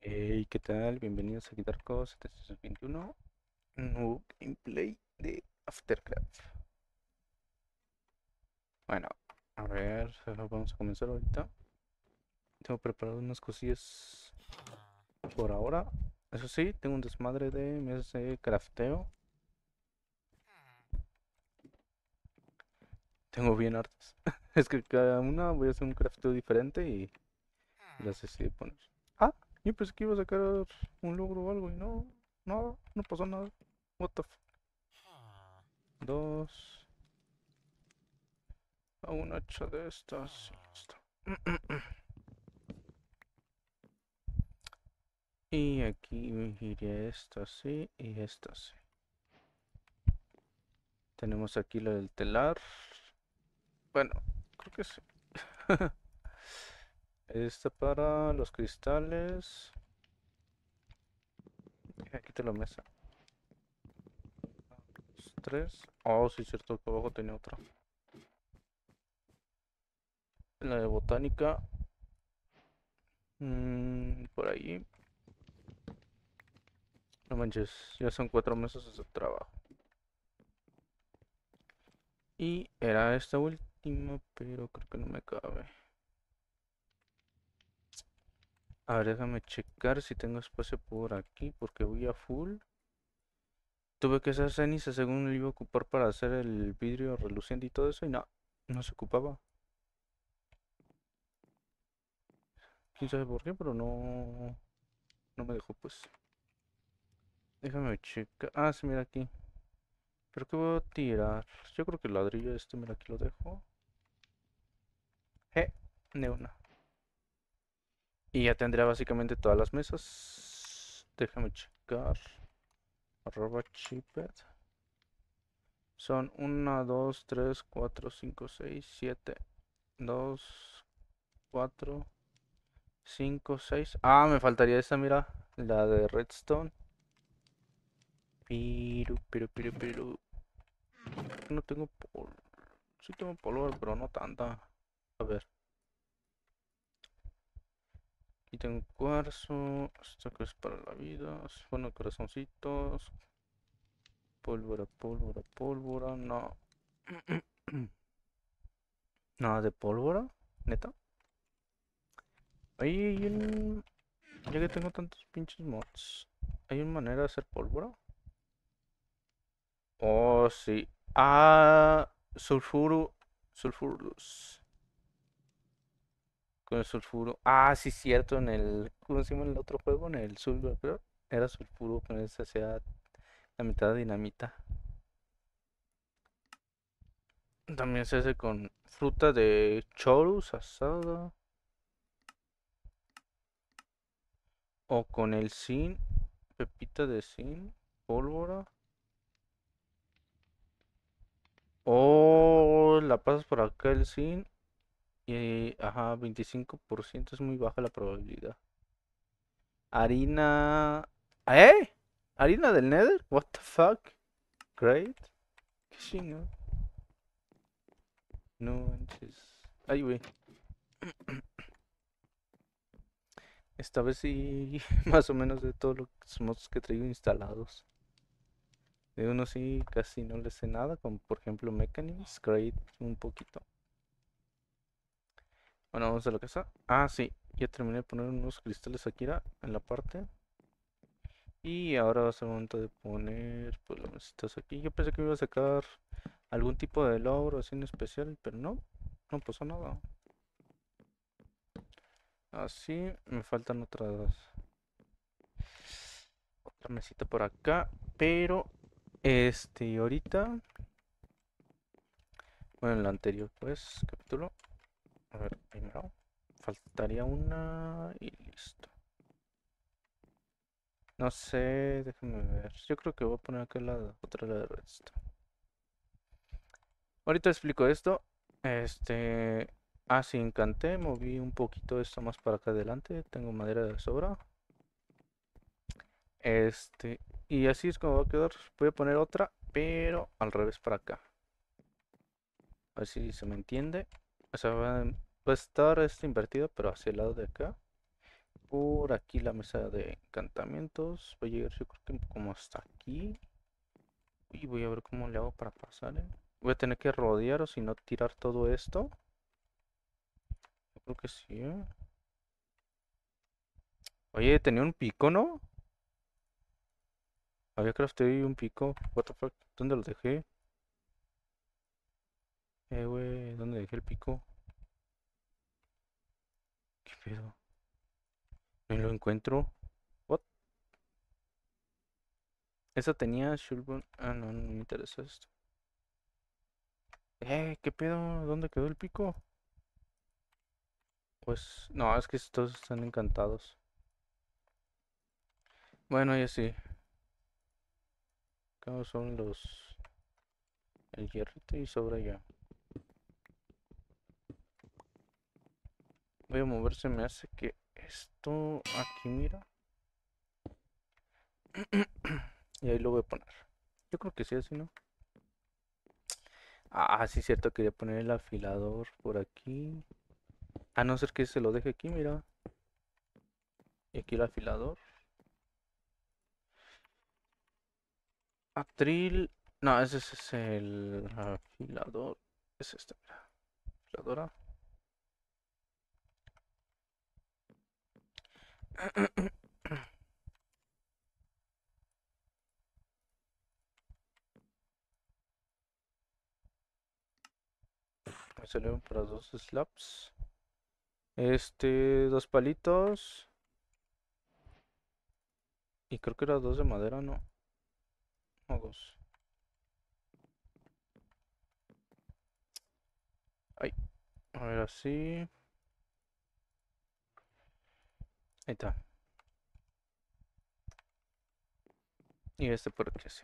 Hey, ¿qué tal? Bienvenidos a Guitarco 721, un nuevo gameplay de Aftercraft. Bueno, a ver, vamos a comenzar ahorita. Tengo preparado unas cosillas por ahora. Eso sí, tengo un desmadre de mesas de crafteo. Tengo bien hartas. es que cada una voy a hacer un crafteo diferente y las decidí poner. Ah, yo pensé que iba a sacar un logro o algo y no, no, no pasó nada. What the fuck. Dos. A un hacha de estas. Y aquí iría esta así y esta así. Tenemos aquí la del telar. Bueno, que sí. Esta para los cristales. Aquí te la mesa. tres. Oh, sí, cierto que abajo tenía otra. La de botánica. Mm, por ahí. No manches, ya son cuatro meses de trabajo. Y era esta última, pero creo que no me cabe. A ver, déjame checar si tengo espacio por aquí, porque voy a full. Tuve que hacer ceniza según lo iba a ocupar para hacer el vidrio reluciente y todo eso, y no, no se ocupaba. Quién sabe por qué, pero no, no me dejó pues. Déjame checar. Ah, sí, mira aquí. Pero que voy a tirar. Yo creo que el ladrillo este, mira aquí lo dejo. Eh, de una. Y ya tendría básicamente todas las mesas. Déjame checar. Arroba chipet. Son 1, 2, 3, 4, 5, 6, 7, 2, 4, 5, 6. Ah, me faltaría esa, mira. La de redstone. Pero, pero, pero, pero. No tengo polvo. Sí tengo polvo, pero no tanta. A ver. Aquí tengo cuarzo. Esto que es para la vida. Bueno, corazoncitos. Pólvora, pólvora, pólvora. No. Nada de pólvora. Neta. Hay un... Ya que tengo tantos pinches mods. ¿Hay una manera de hacer pólvora? Oh, sí. Ah, sulfuro. Sulfurus. Con el sulfuro. Ah, sí, cierto. En el. ¿Cómo se llama el otro juego? En el sulfuro, pero era sulfuro. Con ese hacía la mitad de dinamita. También se hace con fruta de chorus asada. O con el zinc. Pepita de zinc. Pólvora. Oh, la pasas por acá el sin. Y, ajá, 25% es muy baja la probabilidad. Harina... ¿Eh? ¿Harina del Nether? What the fuck? Great. Qué chingo. No manches. Ay, güey. Esta vez sí, más o menos de todos los mods que traigo instalados. De uno sí casi no le sé nada, como por ejemplo Mechanics, Great un poquito. Bueno, vamos a la casa. Ah, sí, ya terminé de poner unos cristales aquí en la parte. Y ahora va a ser momento de poner pues las mesitas aquí. Yo pensé que iba a sacar algún tipo de logro así en especial, pero no, no pasó nada. Así, me faltan otras otra mesita por acá, pero este, ahorita. Bueno, en el anterior, pues, capítulo. A ver, primero. Faltaría una y listo. No sé, déjame ver. Yo creo que voy a poner acá la otra la de redstone. Ahorita explico esto. Este. Ah, sí, encanté. Moví un poquito esto más para acá adelante. Tengo madera de sobra. Este. Y así es como va a quedar. Voy a poner otra, pero al revés para acá. A ver si se me entiende. O sea, A estar este invertido, pero hacia el lado de acá. Por aquí la mesa de encantamientos. Va a llegar yo creo que como hasta aquí. Y voy a ver cómo le hago para pasar. ¿eh? Voy a tener que rodear o si no tirar todo esto. Yo creo que sí. ¿eh? Oye, tenía un pico, ¿no? Había crafteado un pico. What? ¿Dónde lo dejé? Eh, güey, ¿dónde dejé el pico? ¿Qué pedo? No lo encuentro. What? Esa tenía Shulbun. Ah, no, no me interesa esto. Eh, ¿qué pedo? ¿Dónde quedó el pico? Pues, no, es que estos están encantados. Bueno, ya sí. ¿Cómo son los... El hierrito y sobra ya. Voy a moverse, me hace que esto aquí, mira. y ahí lo voy a poner. Yo creo que sí, así, ¿no? Ah, sí, cierto, quería poner el afilador por aquí. A no ser que se lo deje aquí, mira. Y aquí el afilador. Atril. No, ese es el afilador. Es este, mira. Afiladora. Salieron para dos slaps. Este, dos palitos. Y creo que era dos de madera, ¿no? O dos. Ay. A ver, así. Ahí está. Y este por aquí así.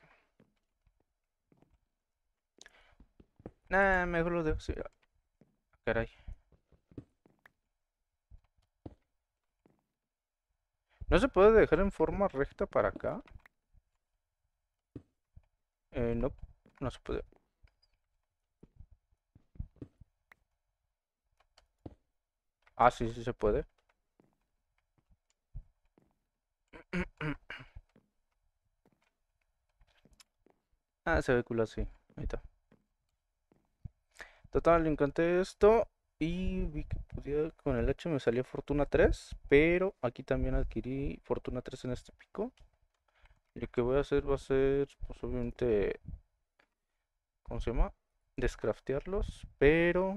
Nah, mejor lo dejo así. Ah, Caray. ¿No se puede dejar en forma recta para acá? Eh, no, no se puede. Ah, sí, sí se puede. Ah, se ve cool así. Ahí está. Total, le encanté esto. Y vi que podía, con el H me salió Fortuna 3. Pero aquí también adquirí Fortuna 3 en este pico. Lo que voy a hacer va a ser, pues obviamente, ¿cómo se llama? Descraftearlos. Pero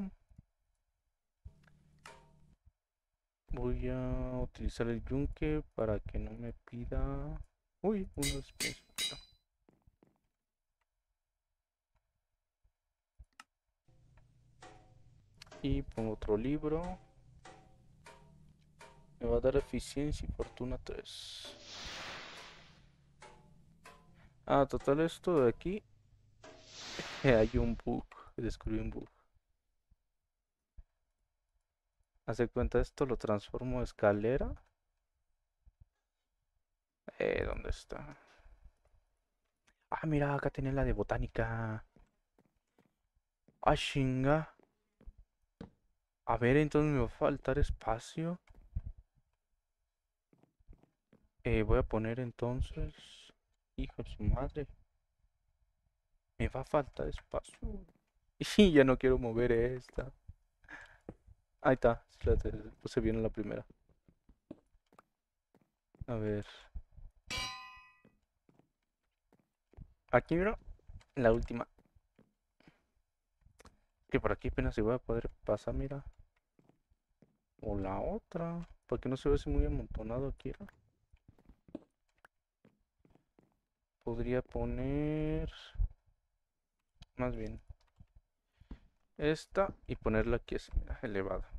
voy a utilizar el yunque para que no me pida... Uy, uno después. Y pongo otro libro. Me va a dar eficiencia y fortuna 3. Ah, total esto de aquí. Hay un bug. Descubrí un bug. Hace cuenta esto, lo transformo a escalera. Eh, ¿dónde está? Ah, mira, acá tenía la de botánica. Ah, chinga. A ver, entonces me va a faltar espacio. Eh, voy a poner entonces... Hijo de su madre. Me va a faltar espacio. Y ya no quiero mover esta. Ahí está. Se puse bien en la primera. A ver. Aquí mira. La última. Que por aquí apenas se va a poder pasar, mira. O la otra. Porque no se ve así muy amontonado aquí. Podría poner... Más bien. Esta y ponerla aquí así, mira, elevada.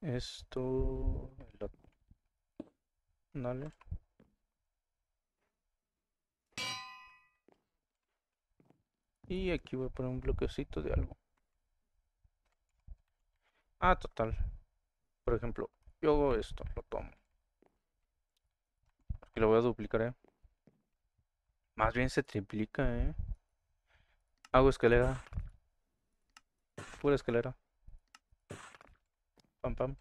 Esto... Dale. Y aquí voy a poner un bloquecito de algo. Ah, total. Por ejemplo, yo hago esto, lo tomo. Aquí lo voy a duplicar, ¿eh? Más bien se triplica, ¿eh? Hago escalera. Pura escalera. Pam, pam.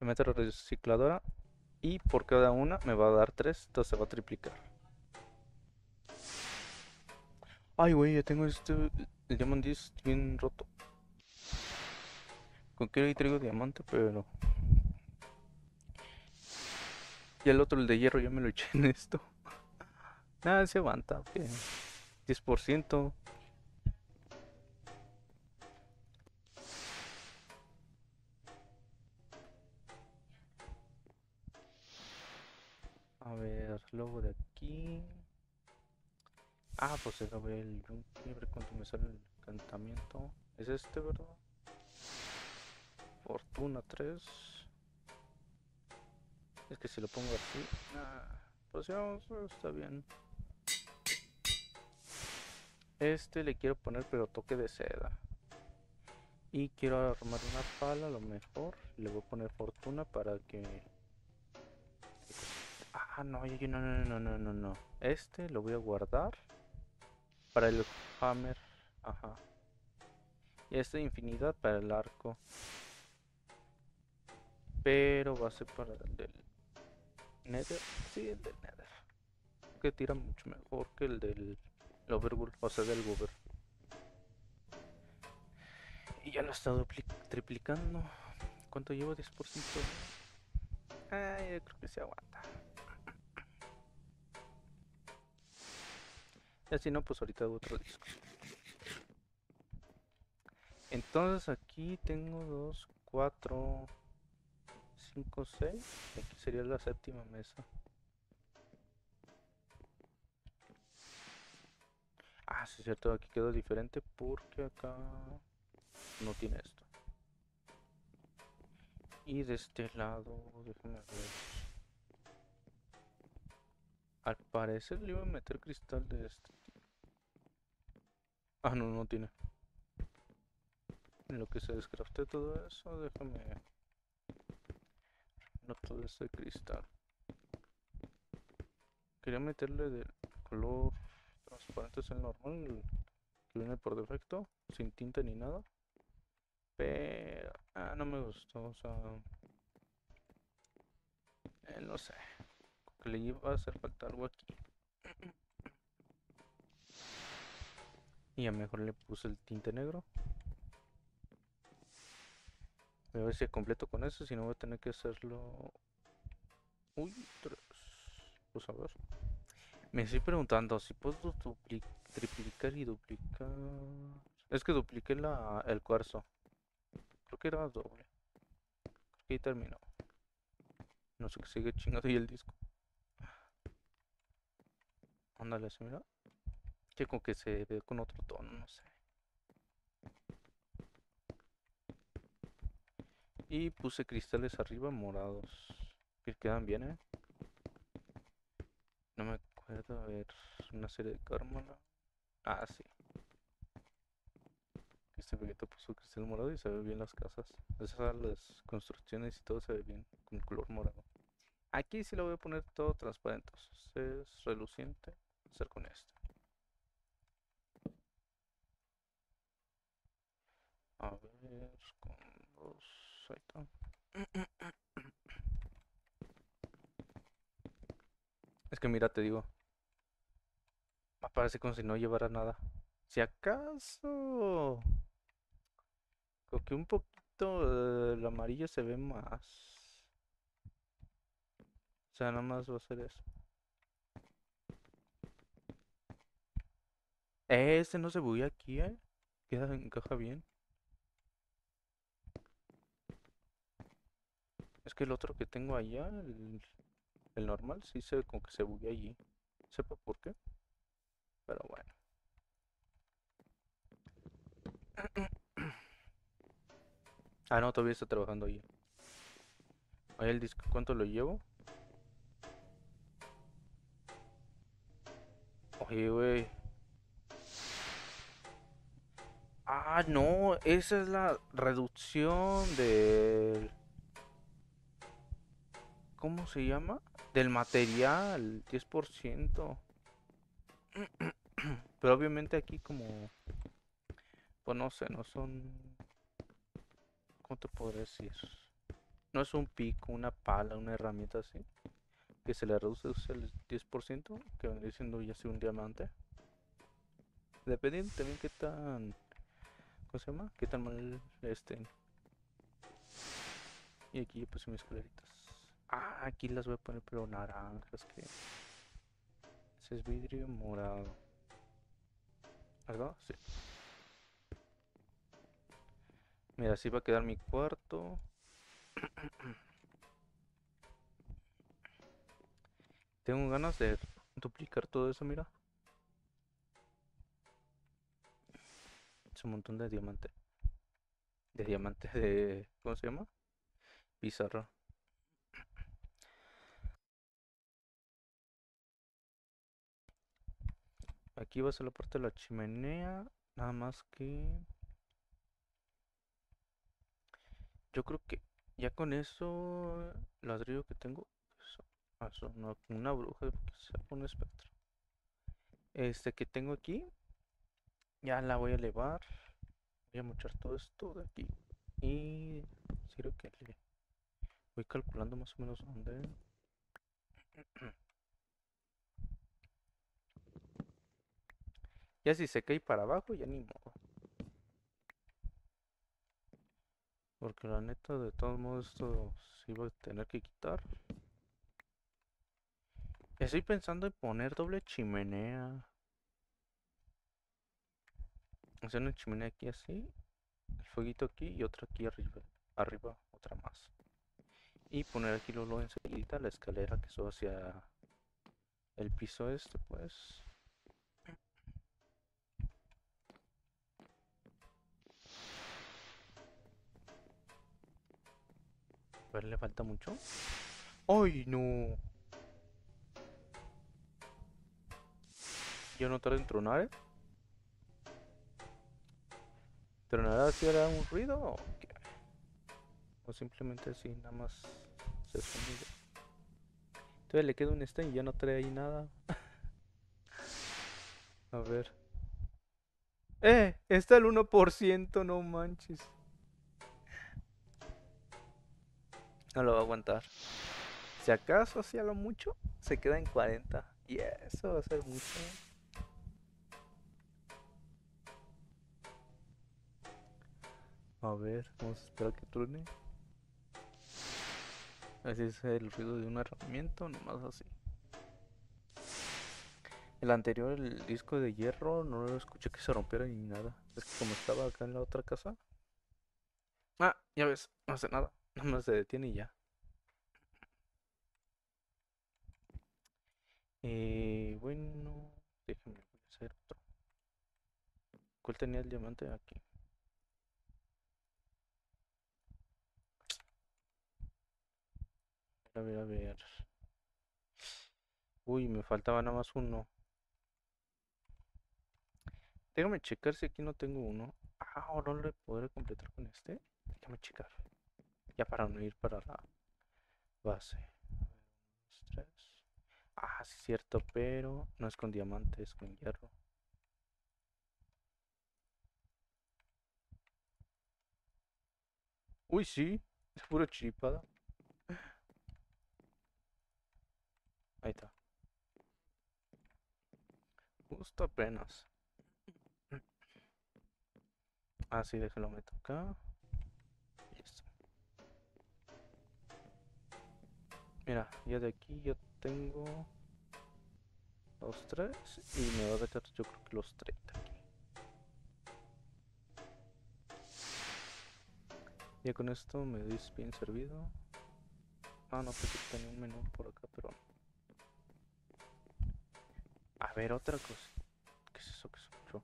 Me meto la recicladora. Y por cada una me va a dar tres. Entonces se va a triplicar. Ay, güey, ya tengo este. El Diamond 10 bien roto. Con que hoy traigo diamante, pero. Y el otro, el de hierro, ya me lo eché en esto. Nada, se aguanta. ok. 10%. Luego de aquí. Ah, pues era ver el Yunque, a ver cuánto me sale el encantamiento. Es este, ¿verdad? Fortuna 3. Es que si lo pongo nah, pues ya está bien. Este le quiero poner pero toque de seda. Y quiero armar una pala a lo mejor. Le voy a poner fortuna para que... Ah, no, no, no, no, no, no, no. Este lo voy a guardar. Para el hammer. Ajá. Y este infinidad para el arco. Pero va a ser para el del Nether. Sí, el del Nether. Que tira mucho mejor que el del el Overworld, o sea, del Gober. Y ya lo pli- triplicando. ¿Cuánto llevo? 10%. Ah, yo creo que se aguanta. Y así no, pues ahorita hago otro disco. Entonces aquí tengo 2, 4, 5, 6. Aquí sería la séptima mesa. Ah, sí, es cierto, aquí quedó diferente porque acá no tiene esto. Y de este lado, déjame ver. Al parecer le iba a meter cristal de este. Ah, no, no tiene. En lo que se descrafte todo eso, déjame. No todo este cristal. Quería meterle de color transparente, es el normal, que viene por defecto, sin tinta ni nada. Pero ah, no me gustó, o sea, eh, no sé, como que le iba a hacer falta algo aquí. Y a mejor le puse el tinte negro. Voy a ver si completo con eso, si no voy a tener que hacerlo. Uy, tres. Pues a ver. Me estoy preguntando si puedo triplicar y duplicar. Es que dupliqué la, el cuarzo. Creo que era doble. Creo que terminó. No sé qué sigue chingado y el disco. Ándale, ¿se mira? Que como que se ve con otro tono, no sé. Y puse cristales arriba morados. Que quedan bien, ¿eh? No me acuerdo, a ver, una serie de Carmona. Ah, sí. Este Vegeta puso cristal morado y se ve bien las casas. Esas las construcciones y todo se ve bien con color morado. Aquí sí lo voy a poner todo transparente. Es reluciente. Hacer con este. A ver, con dos. Ahí. Es que mira, te digo. Me parece como si no llevara nada. Si acaso. Creo que un poquito eh, el amarillo se ve más. O sea, nada más va a ser eso. Este no se buguea aquí, eh. Queda, encaja bien. Que el otro que tengo allá, el, normal, sí se como que se buguea allí. Sepa por qué. Pero bueno. Ah, no, todavía está trabajando ahí. Ahí el disco, ¿cuánto lo llevo? Oye, güey. Ah, no, esa es la reducción del... ¿Cómo se llama? Del material, 10%. Pero obviamente aquí como... Pues no sé, no son... ¿Cómo te podría decir? No es un pico, una pala, una herramienta así. Que se le reduce el 10%, que vendría siendo ya sea un diamante. Dependiendo también qué tan... ¿Cómo se llama? Qué tan mal estén. Y aquí yo puse mis escaleritas. Ah, aquí las voy a poner pero naranjas, que... Ese es vidrio morado. ¿Verdad? Sí. Mira, así va a quedar mi cuarto. Tengo ganas de duplicar todo eso, mira. Es un montón de diamante. De diamante de... ¿Cómo se llama? Pizarra. Aquí va a ser la parte de la chimenea. Nada más que... Yo creo que ya con eso, ladrillo que tengo, eso, ah, eso no, una bruja, un espectro. Este que tengo aquí, ya la voy a elevar. Voy a mochar todo esto de aquí. Y creo que le voy calculando más o menos dónde. Ya si se cae para abajo, ya ni modo. Porque la neta, de todos modos, esto se iba a tener que quitar. Estoy pensando en poner doble chimenea. Hacer una chimenea aquí así. El fueguito aquí y otra aquí arriba. Arriba, otra más. Y poner aquí luego enseguida la escalera que sube hacia el piso este, pues. Le falta mucho. ¡Ay, no! Yo no tardo en tronar, ¿eh? ¿Tronar así hará un ruido o O simplemente así, nada más se. Entonces le queda un este y ya no trae ahí nada. A ver. ¡Eh! Está el 1%, no manches. No lo va a aguantar. Si acaso hacía lo mucho, se queda en 40. Y eso va a ser mucho. A ver, vamos a esperar que truene. Así es el ruido de una herramienta, nomás así. El anterior, el disco de hierro, no lo escuché que se rompiera ni nada. Es que como estaba acá en la otra casa. Ah, ya ves, no hace nada. Nada más se detiene y ya. Eh, bueno, déjenme hacer otro. ¿Cuál tenía el diamante aquí? A ver, a ver. Uy, me faltaba nada más uno. Déjame checar si aquí no tengo uno. Ah, ahora lo podré completar con este. Déjame checar. Ya para no ir para la base. Ah, sí cierto, pero no es con diamante, es con hierro. Uy, sí, es puro chipada. Ahí está. Justo apenas. Así, ah, déjalo meto acá. Mira, ya de aquí yo tengo los tres y me va a meter yo creo que los 30 aquí. Ya con esto me doy bien servido. Ah, no, pues tenía un menú por acá, pero... A ver, otra cosa. ¿Qué es eso que escucho?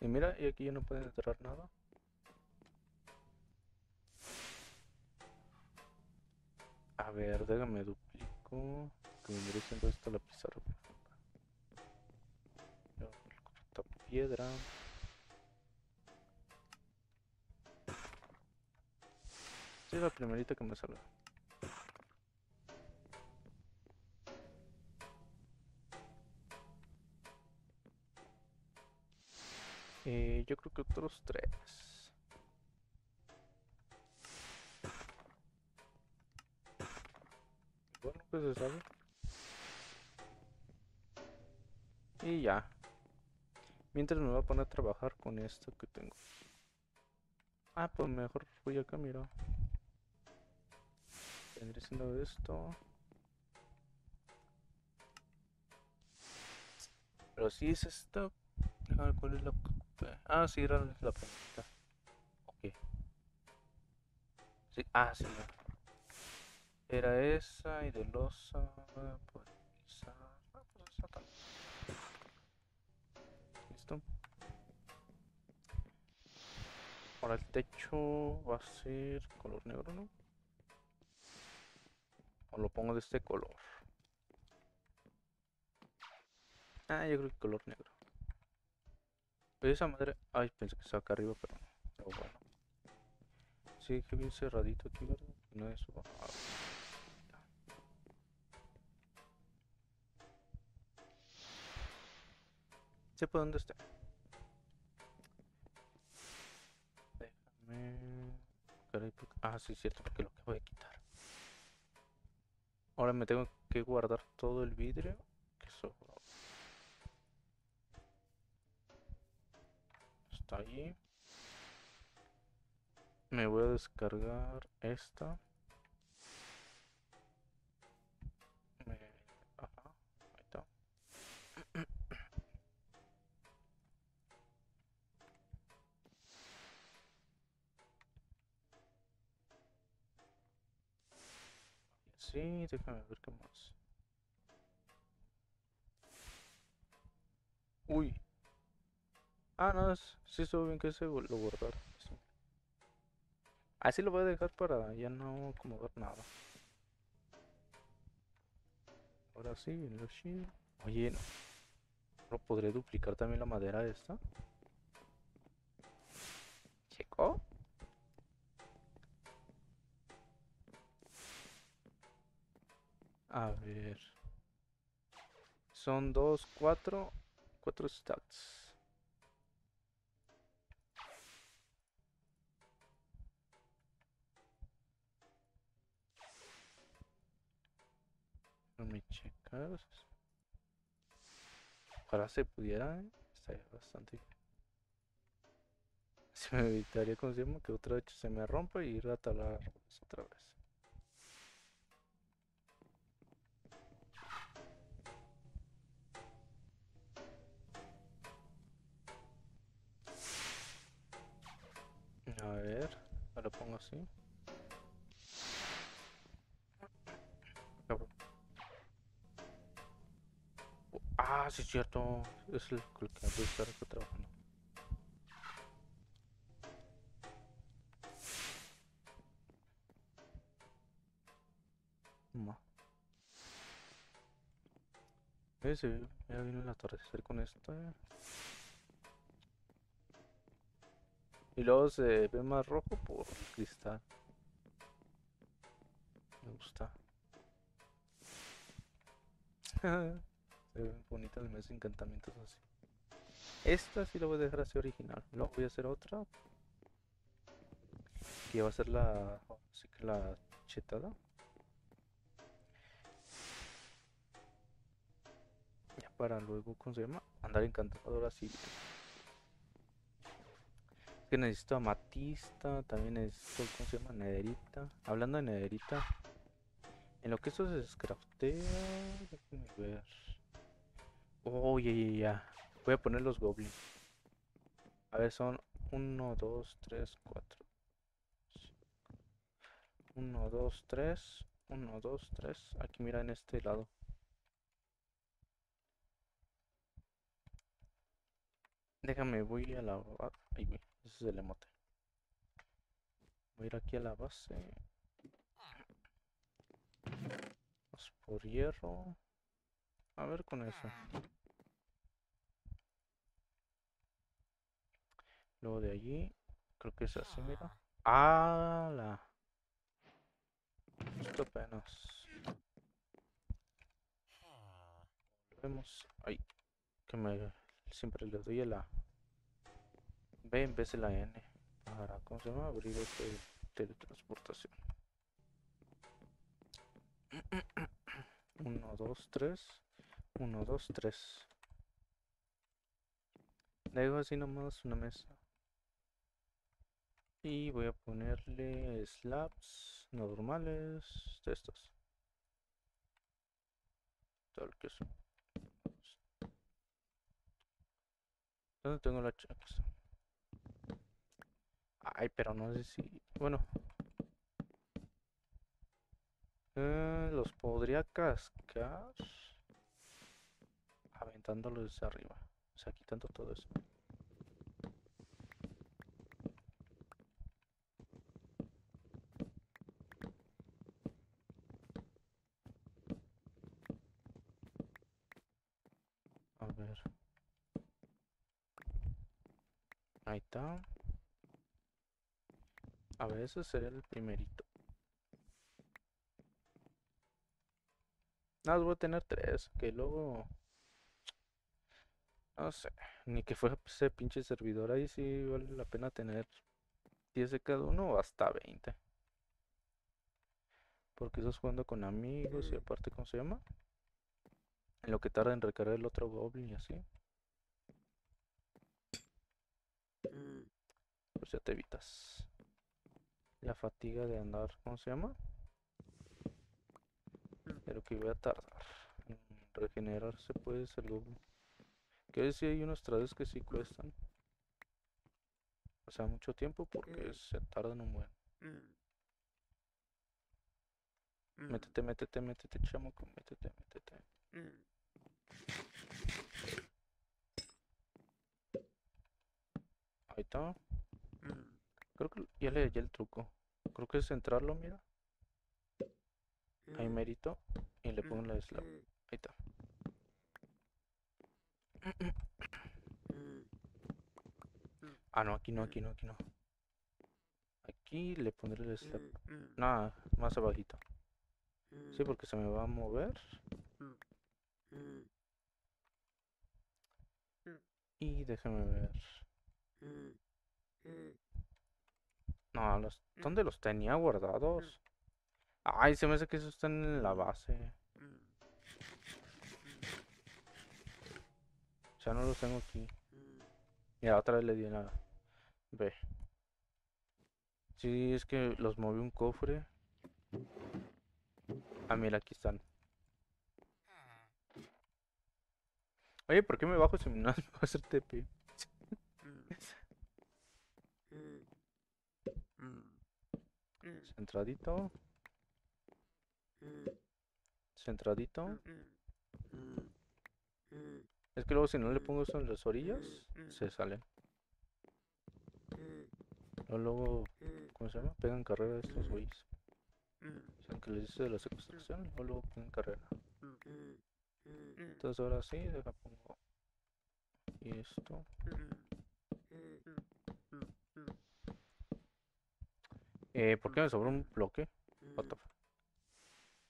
Y mira, y aquí ya no pueden entrar nada. A ver, déjame duplico. Que me merecen esto la pizarra. Esta piedra. Esta es la primerita que me salió. Eh, yo creo que otros tres. Pues se sabe. Y ya. Mientras me voy a poner a trabajar con esto que tengo. Ah, pues mejor voy acá, mira. Vendré siendo esto. Pero si es ver cuál es la. Ah, sí, era la pregunta. Ok. Sí, ah, sí. no. Era esa y de losa. Esa. Pues. Listo. Ahora el techo va a ser color negro, ¿no? O lo pongo de este color. Ah, yo creo que color negro. Pero esa madre. Ay, pensé que estaba acá arriba, pero no. Pero bueno. Sí, que bien cerradito aquí, ¿verdad? No es. ah, Sepa dónde está. Déjame. Ah, sí, cierto, porque lo acabo de quitar. Ahora me tengo que guardar todo el vidrio que sobró. Está ahí. Me voy a descargar esta. Déjame ver qué más. Uy. Ah, no, sí estuvo bien que se lo guardara. sí. Así lo voy a dejar para ya no acomodar nada. Ahora sí, el Yoshi. Oye, ¿no ¿no podré duplicar también la madera esta? ¿Checo? A ver. Son dos, cuatro, cuatro stacks. Déjame checar. Ojalá se pudiera, ¿eh? Estaría bastante. Se me evitaría, como que otra vez se me rompa y ir a talar otra vez. A ver, ahora pongo así. Ah, sí, es cierto. Es el que voy a estar trabajando. Ese, ya vino el atardecer con esto. Y luego se ve más rojo por cristal. Me gusta. Se ven bonitas mis encantamientos así. Esta sí la voy a dejar así original. Luego voy a hacer otra. Que va a ser la. Así que la chetada. Ya para luego, ¿cómo se llama? Andar encantador así. Que necesito amatista, también necesito, ¿cómo se llama? Nederita. Hablando de nederita, en lo que esto se descraftea, déjenme ver. Oh, ya, ya. Voy a poner los goblins. A ver, son 1, 2, 3, 4. 1, 2, 3. 1, 2, 3. Aquí mira en este lado. Déjame, voy a la... Ahí, güey, ese es el emote. Voy a ir aquí a la base. Vamos por hierro. A ver con eso. Luego de allí. Creo que es así, mira. ¡Ah! Esto apenas. Vemos. Ay. Que me... Siempre le doy a la... B en vez de la N. Para, ¿cómo se llama? Abrir este teletransportación. 1, 2, 3. 1, 2, 3. Dejo así nomás una mesa. Y voy a ponerle slabs normales de estos. Tal que son. ¿Dónde tengo la chacas? Ay, pero no sé si... Bueno. Eh, los podría cascar. Aventándolos desde arriba. O sea, quitando todo eso. A ver. Ahí está. A ver, ese sería el primerito. Nada, voy a tener tres. Que luego... No sé. Ni que fuera ese pinche servidor. Ahí sí vale la pena tener 10 de cada uno o hasta 20. Porque estás jugando con amigos y aparte, ¿cómo se llama? En lo que tarda en recargar el otro goblin y así. Pues ya te evitas la fatiga de andar, ¿cómo se llama? Pero que voy a tardar en regenerarse pues el goblin. Que si hay unos trades que sí cuestan. O sea, mucho tiempo porque se tardan un buen. Métete, métete, métete, chamaco, métete, métete. Ahí está. Creo que ya le di el truco. Creo que es centrarlo, mira. Ahí mérito. Y le pongo la slab. Ahí está. Ah, no, aquí no, aquí no, aquí no. Aquí le pondré el slab. Nada, más abajito. Sí, porque se me va a mover. Y déjame ver. No, los, ¿dónde los tenía guardados? Ay, se me hace que esos están en la base. Ya no los tengo aquí. Mira, otra vez le di la B. Sí, es que los moví un cofre. Ah, mira, aquí están. Oye, ¿por qué me bajo si no me va a hacer TP? Centradito. Centradito. Es que luego si no le pongo eso en las orillas, se salen. O luego, ¿cómo se llama? Pegan carrera estos güeyes. O sea, que les dice de la secuestración, o luego pegan carrera. Entonces ahora sí, deja pongo esto. Eh, ¿por qué me sobró un bloque? What the fuck?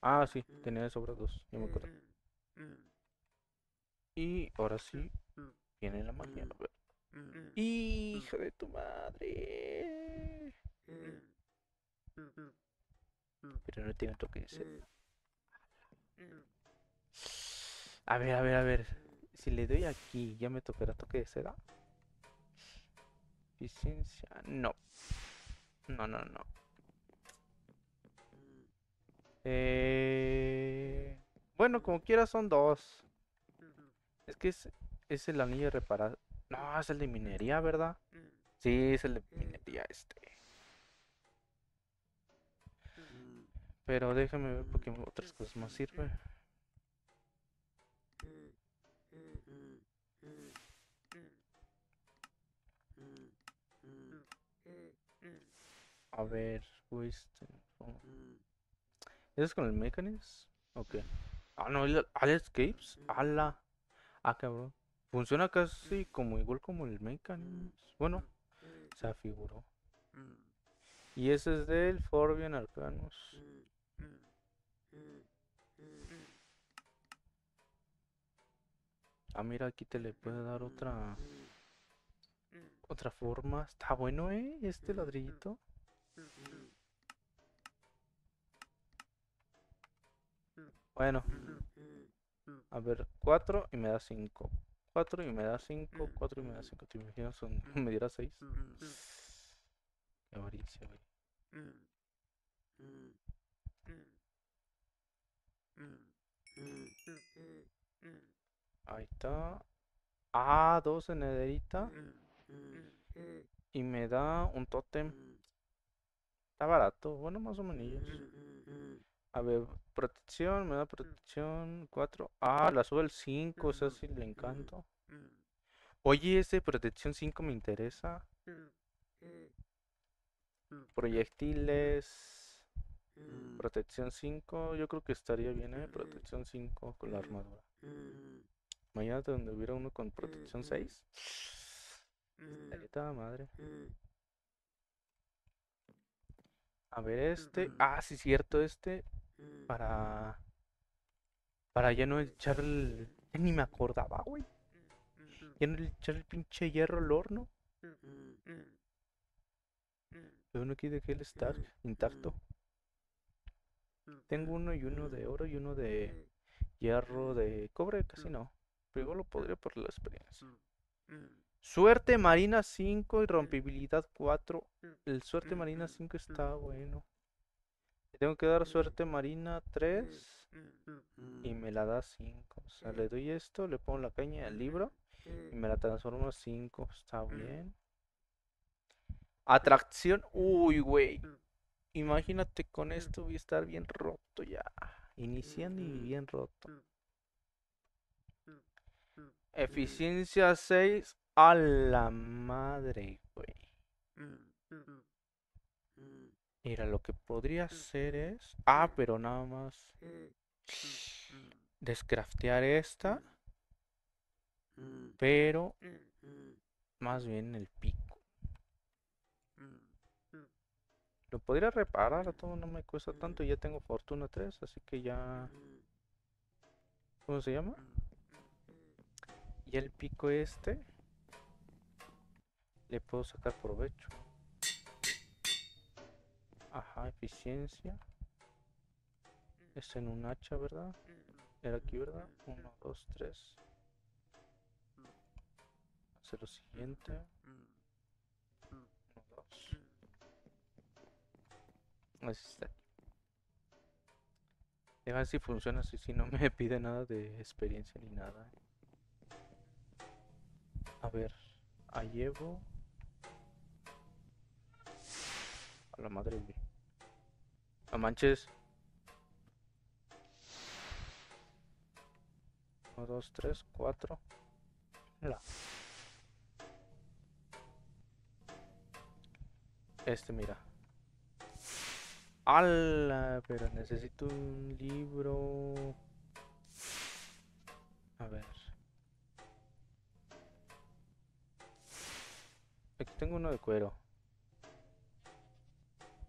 Ah, sí, tenía de sobra dos, ya me acuerdo. Y ahora sí, viene la magia. A ver. Hija de tu madre. Pero no tiene toque de seda. A ver, a ver, a ver. Si le doy aquí, ¿ya me tocará toque de seda? Eficiencia. No. No, no, no. Eh... Bueno, como quiera son dos. Es que es, es el anillo de reparar. No, es el de minería, ¿verdad? Sí, es el de minería este. Pero déjame ver porque otras cosas más sirven. A ver. ¿Eso es con el Mechanism? Ok. Ah, no, el al escapes. Ala. Ah, cabrón. Funciona casi como igual como el Mechanism. Bueno, se afiguró. Y ese es del Forbian Arcanus. Ah, mira, aquí te le puede dar otra. Otra forma. Está bueno, ¿eh? Este ladrillito. Bueno. A ver, 4 y me da 5. 4 y me da 5. 4 y me da 5. ¿Te imaginas? Son, me diera 6. Qué avaricia, güey. Ahí está. Ah, 2 de nederita. Y me da un tótem. Está barato. Bueno, más o menos. A ver, protección, me da protección 4. Ah, la sube el 5, o sea, si le encanto. Oye, ese protección 5 me interesa. Proyectiles. Protección 5, yo creo que estaría bien, ¿eh? Protección 5 con la armadura. Mañana donde hubiera uno con protección 6. Estaría madre. A ver, este. Ah, sí, cierto, este. Para. Para ya no echar el. Ya ni me acordaba, güey. Ya no echar el pinche hierro al horno. Pero uno aquí dejé el stack intacto. Tengo uno y uno de oro y uno de hierro de cobre, casi no. Pero igual lo podría por la experiencia. Suerte marina 5 y rompibilidad 4. El suerte marina 5 está bueno. Le tengo que dar suerte marina 3 y me la da 5. O sea, le doy esto, le pongo la caña al libro y me la transformo a 5. Está bien. Atracción. Uy, güey. Imagínate con esto voy a estar bien roto ya. Iniciando y bien roto. Eficiencia 6. A la madre, güey. Mira, lo que podría hacer es... Ah, pero nada más... Descraftear esta. Pero... Más bien el pico. Lo podría reparar, todo no me cuesta tanto. Ya tengo fortuna 3, así que ya... ¿Cómo se llama? Y el pico este le puedo sacar provecho. Ajá, eficiencia. Es en un hacha, ¿verdad? Era aquí, ¿verdad? 1, 2, 3. Hacer lo siguiente. 1, 2. Así está. Deja ver si funciona así, si no me pide nada de experiencia ni nada. A ver, a llevo. A la madre, güey. No manches. 1, 2, 3, 4. La. Este, mira. ¡Hala! Pero necesito un libro. A ver. Aquí tengo uno de cuero.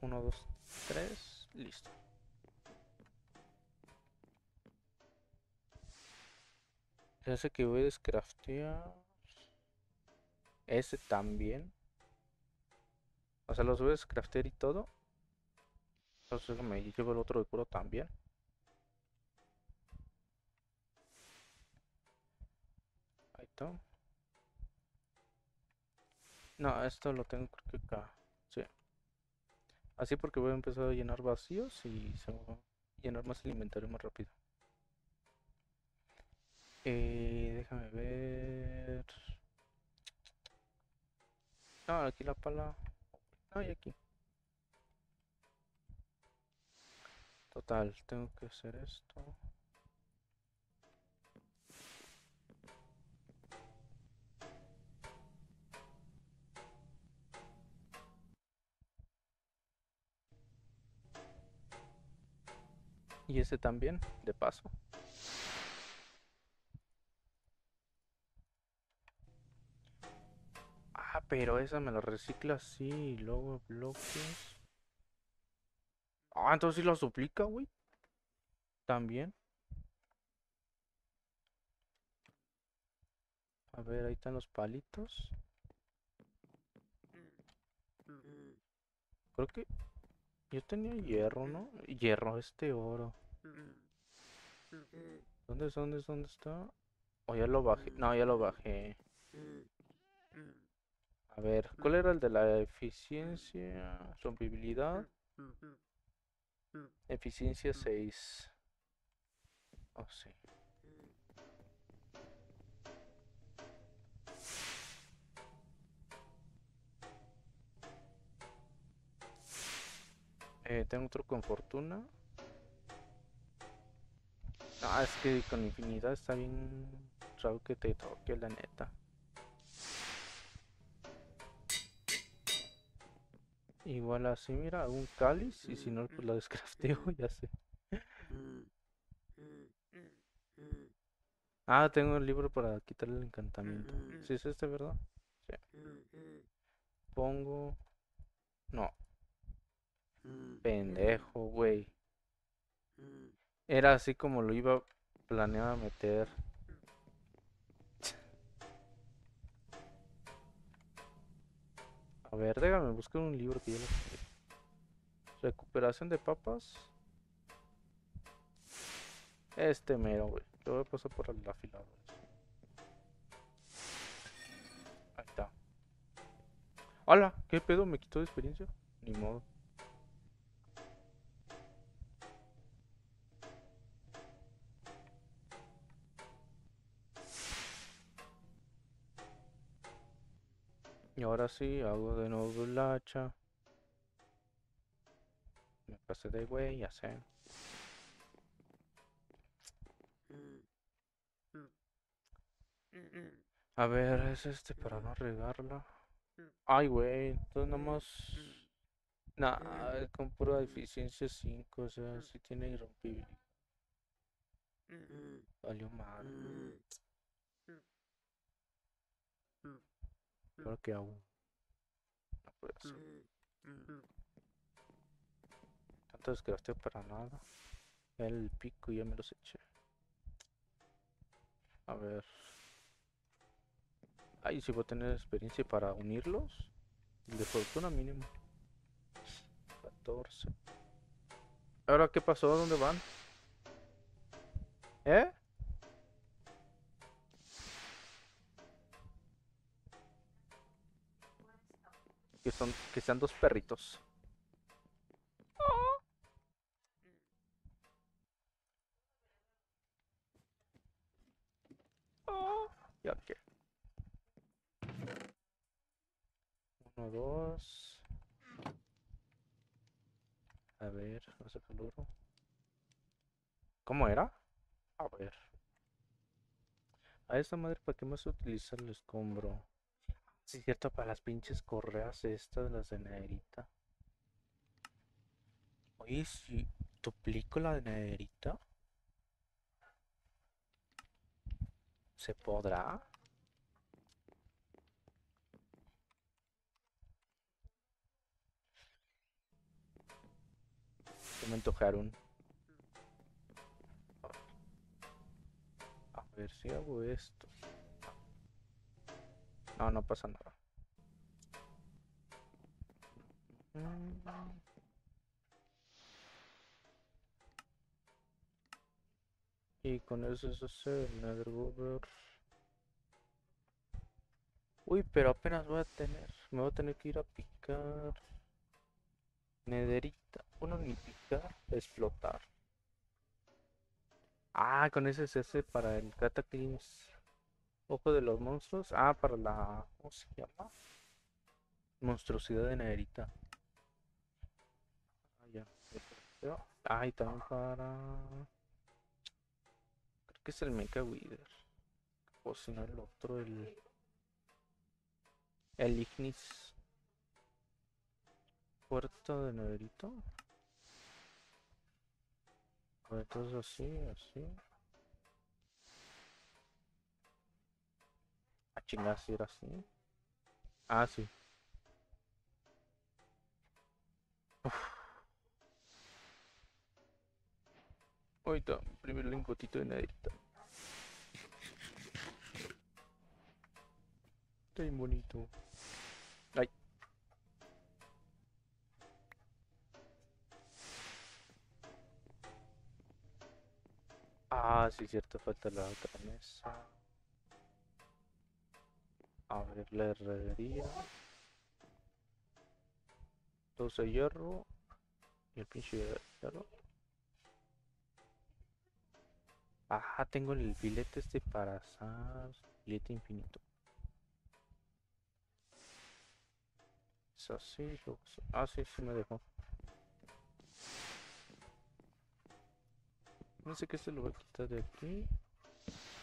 1, 2, 3. Listo. Ese que voy a descraftear. Ese también. O sea, los voy a descraftear y todo. Entonces me llevo el otro de cuero también. Ahí está. No, esto lo tengo que acá. Sí. Así porque voy a empezar a llenar vacíos y se va a llenar más el inventario más rápido. Eh, déjame ver. No, aquí la pala. No, y aquí. Total, tengo que hacer esto. Y ese también, de paso. Ah, pero esa me la recicla así, y luego bloques. Ah, entonces sí la suplica, güey. También. A ver, ahí están los palitos. Mm, mm, mm. Creo que yo tenía hierro, ¿no? Hierro, este oro. ¿Dónde es? ¿Dónde es? ¿Dónde está? O ya lo bajé. No, ya lo bajé. A ver, ¿cuál era el de la eficiencia? Rompibilidad. Eficiencia 6. Oh, sí. Eh, tengo otro con fortuna. Ah, es que con infinidad está bien raro que te toque, la neta. Igual así, mira, un cáliz y si no, pues lo descrafteo, ya sé. Ah, tengo el libro para quitarle el encantamiento. Si es este, ¿verdad? Sí. Pongo... No. Pendejo, güey. Era así como lo iba planeaba meter. A ver, déjame buscar un libro que ya lo Recuperación de papas. Este mero, güey. Lo voy a pasar por el afilado. Ahí está. ¡Hala! ¿Qué pedo? ¿Me quitó de experiencia? Ni modo. Y ahora sí, hago de nuevo el hacha. Me pasé de güey, ya sé. A ver, es este para no regarla. Ay, güey, entonces nomás... Nah, con pura eficiencia 5, o sea, si tiene irrompible. Valió mal. Creo que aún no puede ser. Tanto desgaste para nada. El pico ya me los eché. A ver. Ay, si voy a tener experiencia para unirlos. De fortuna mínimo. 14. ¿Ahora qué pasó? ¿Dónde van? ¿Eh? Que son, que sean dos perritos. Ya que. Uno, dos. A ver, no sé oro. ¿Cómo era? A ver. A esta madre, ¿para qué más utiliza el escombro? Sí, cierto, para las pinches correas estas, las de nederita. Oye, si duplico la de nederita. ¿Se podrá? Se me antojaron. A ver si hago esto. No, no pasa nada. Y con eso es hacer el Nether Uy, pero apenas voy a tener. Me voy a tener que ir a picar. Nederita. Bueno, ni picar, explotar. Ah, con ese se hace para el Cataclysm. Ojo de los monstruos. Ah, para la. ¿Cómo se llama? Monstruosidad de Nederita. Ah, ya. Ah, y también para. Creo que es el Mecha Wither. O si el otro, el. El Ignis. Puerta de ver, entonces así, así. chingada si era así. Ah, sí. Uf. Ahorita, primero el gotito de naderita. Está bien bonito. Ay. Ah, sí, cierto, falta la otra mesa. A ver, la herrería. 12 hierro. Y el pinche hierro. Ajá, tengo el filete este para asar. Filete infinito. Es así. Ah, sí, sí me dejó. No sé qué se lo voy a quitar de aquí.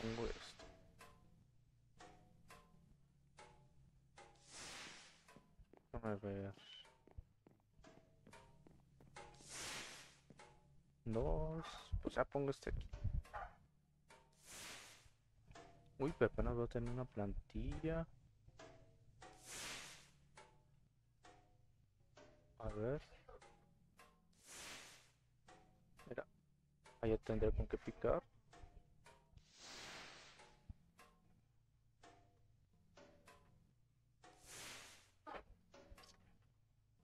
Pongo esto. Déjame ver. Dos. Pues ya pongo este aquí. Uy, pero apenas voy a tener una plantilla. A ver. Mira. Allá tendré con qué picar.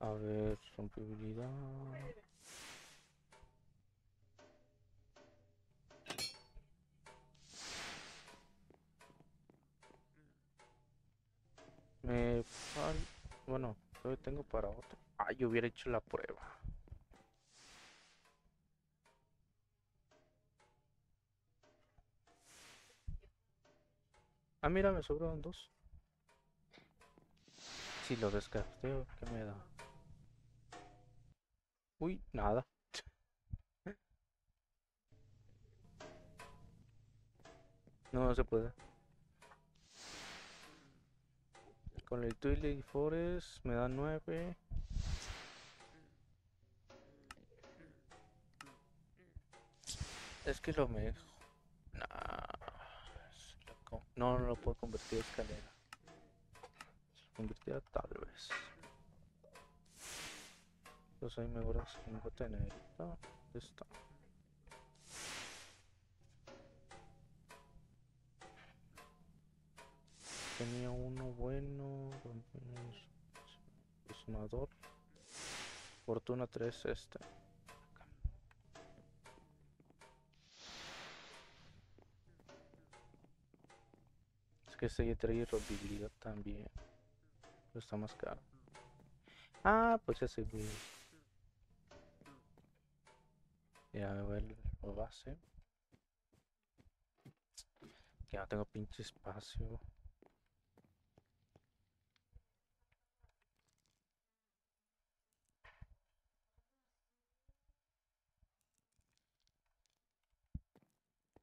A ver, rompibilidad. Me falta... Bueno, todavía tengo para otro. Ah, yo hubiera hecho la prueba. Ah, mira, me sobraron dos. Si lo descarteo, ¿qué me da? Uy, nada. No, no se puede. Con el Twilight Forest me da 9. Es que lo mejor. No, no lo puedo convertir a escalera. Se lo convirtiera tal vez. Entonces ahí mejor tengo tener esta. Esta. Tenía uno bueno. Resonador. Fortuna 3 este. Es que este ya trae rompibilidad también. Pero está más caro. Ah, pues ese güey. Ya me voy a base. Que no tengo pinche espacio.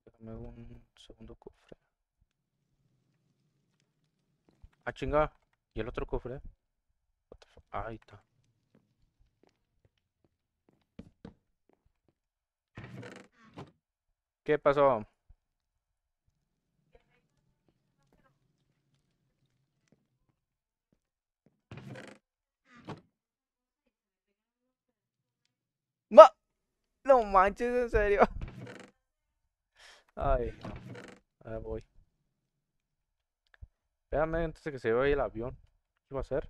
Déjame un segundo cofre. Ah, chinga. ¿Y el otro cofre? Ahí está. ¿Qué pasó? ¡Ma! No manches, en serio. Ay, no. voy. Espérame antes de que se vaya el avión. ¿Qué va a hacer?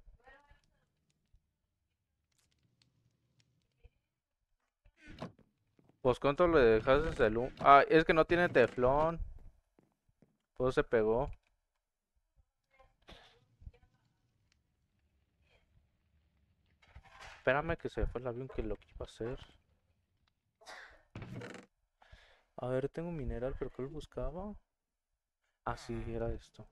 Pues cuánto le dejaste el Ah, es que no tiene teflón. Todo se pegó. Espérame que se fue el avión que lo que iba a hacer. A ver, tengo un mineral, pero ¿qué lo buscaba? Ah, sí, era esto.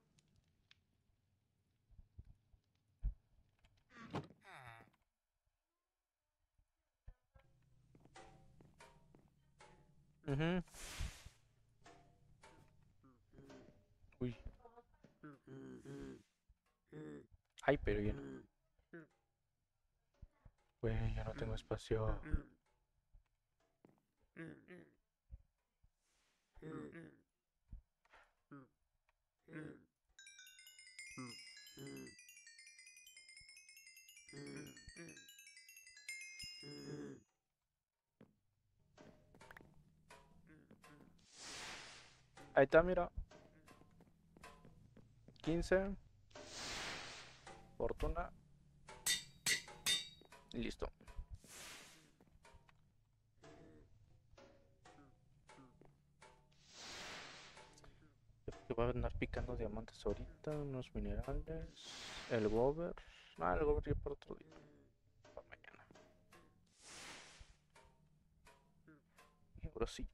Mhm. Uy. Ay, pero ya no. Güey, ya no tengo espacio. Ahí está, mira. 15. Fortuna. Y listo. Que va a andar picando diamantes ahorita, unos minerales, el gober. Ah, el gober ya para otro día. Para mañana. Y ahora sí,